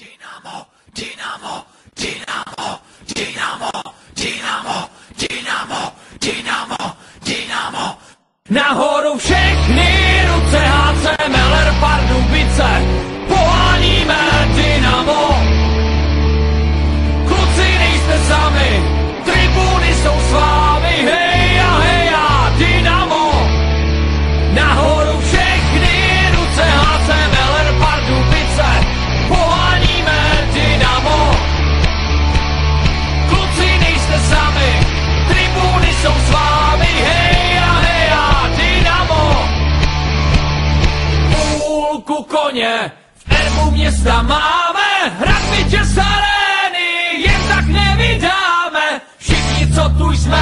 Dynamo, Dynamo, Dynamo, Dynamo, Dynamo, Dynamo, Dynamo, Dynamo. Nahoru všechny ruce HC Meller Pardubice, koně v erbu města máme, hradby z arény jen tak nevydáme. Všichni, co tu jsme,